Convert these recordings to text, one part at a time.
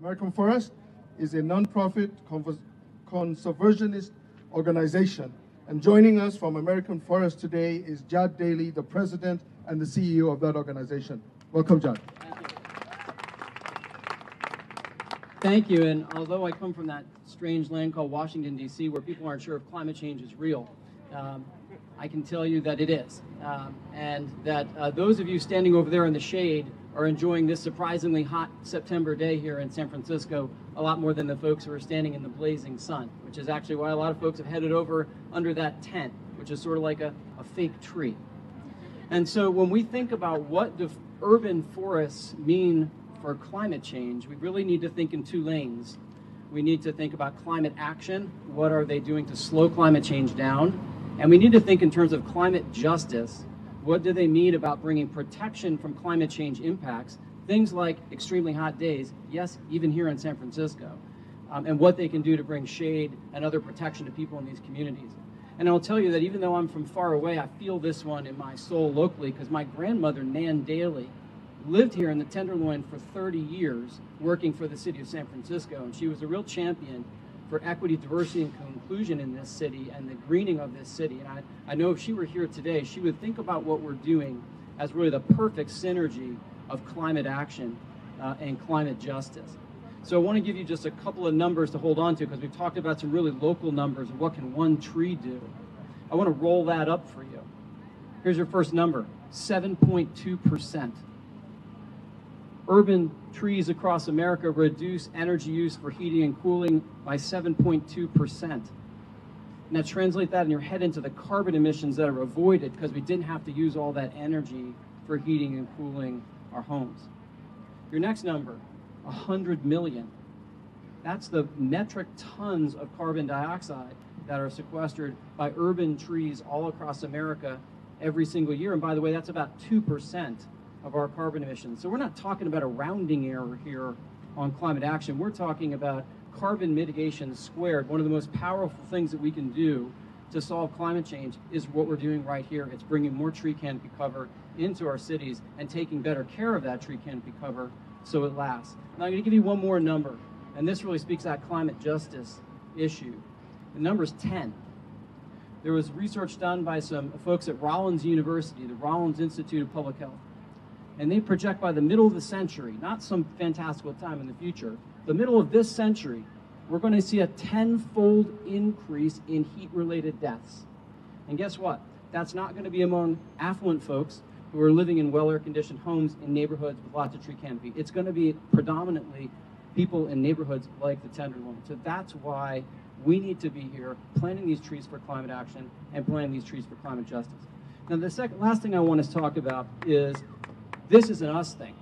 American Forest is a nonprofit conservationist organization. And joining us from American Forest today is Jad Daley, the president and the CEO of that organization. Welcome, Jad. Thank you. And although I come from that strange land called Washington, D.C., where people aren't sure if climate change is real, um, I can tell you that it is. Um, and that uh, those of you standing over there in the shade are enjoying this surprisingly hot September day here in San Francisco a lot more than the folks who are standing in the blazing sun, which is actually why a lot of folks have headed over under that tent, which is sort of like a, a fake tree. And so when we think about what do urban forests mean for climate change, we really need to think in two lanes. We need to think about climate action. What are they doing to slow climate change down? And we need to think in terms of climate justice. What do they mean about bringing protection from climate change impacts? Things like extremely hot days, yes, even here in San Francisco, um, and what they can do to bring shade and other protection to people in these communities. And I'll tell you that even though I'm from far away, I feel this one in my soul locally because my grandmother, Nan Daley, lived here in the Tenderloin for 30 years working for the city of San Francisco, and she was a real champion for equity, diversity, and inclusion in this city and the greening of this city. And I, I know if she were here today, she would think about what we're doing as really the perfect synergy of climate action uh, and climate justice. So I want to give you just a couple of numbers to hold on to because we've talked about some really local numbers of what can one tree do. I want to roll that up for you. Here's your first number, 7.2% urban trees across America reduce energy use for heating and cooling by 7.2%. Now translate that in your head into the carbon emissions that are avoided because we didn't have to use all that energy for heating and cooling our homes. Your next number, 100 million. That's the metric tons of carbon dioxide that are sequestered by urban trees all across America every single year. And by the way, that's about 2% of our carbon emissions. So we're not talking about a rounding error here on climate action. We're talking about carbon mitigation squared. One of the most powerful things that we can do to solve climate change is what we're doing right here. It's bringing more tree canopy cover into our cities and taking better care of that tree canopy cover so it lasts. Now I'm going to give you one more number, and this really speaks that climate justice issue. The number is 10. There was research done by some folks at Rollins University, the Rollins Institute of Public Health, and they project by the middle of the century, not some fantastical time in the future, the middle of this century, we're going to see a tenfold increase in heat-related deaths. And guess what? That's not going to be among affluent folks who are living in well-air-conditioned homes in neighborhoods with lots of tree canopy. It's going to be predominantly people in neighborhoods like the Tenderloin. So that's why we need to be here planting these trees for climate action and planting these trees for climate justice. Now, the second, last thing I want to talk about is this is an us thing.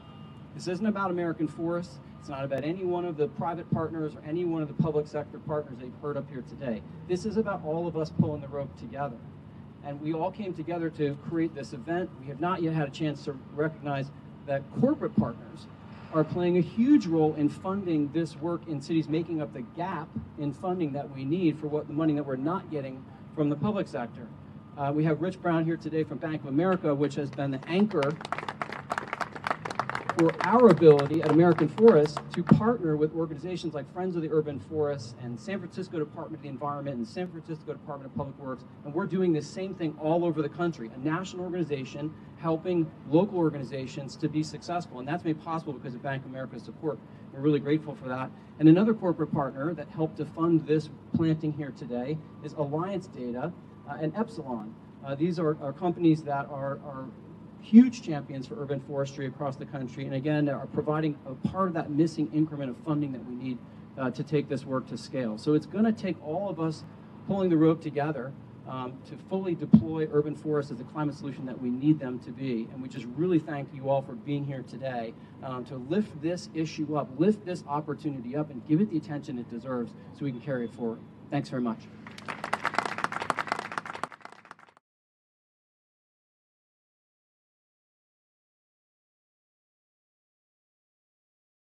This isn't about American forests. It's not about any one of the private partners or any one of the public sector partners that you've heard up here today. This is about all of us pulling the rope together. And we all came together to create this event. We have not yet had a chance to recognize that corporate partners are playing a huge role in funding this work in cities, making up the gap in funding that we need for what the money that we're not getting from the public sector. Uh, we have Rich Brown here today from Bank of America, which has been the anchor for our ability at American Forests to partner with organizations like Friends of the Urban Forest and San Francisco Department of the Environment and San Francisco Department of Public Works. And we're doing the same thing all over the country, a national organization helping local organizations to be successful. And that's made possible because of Bank of America's support. We're really grateful for that. And another corporate partner that helped to fund this planting here today is Alliance Data uh, and Epsilon. Uh, these are, are companies that are, are huge champions for urban forestry across the country, and again, are providing a part of that missing increment of funding that we need uh, to take this work to scale. So it's going to take all of us pulling the rope together um, to fully deploy urban forests as the climate solution that we need them to be. And we just really thank you all for being here today um, to lift this issue up, lift this opportunity up, and give it the attention it deserves so we can carry it forward. Thanks very much.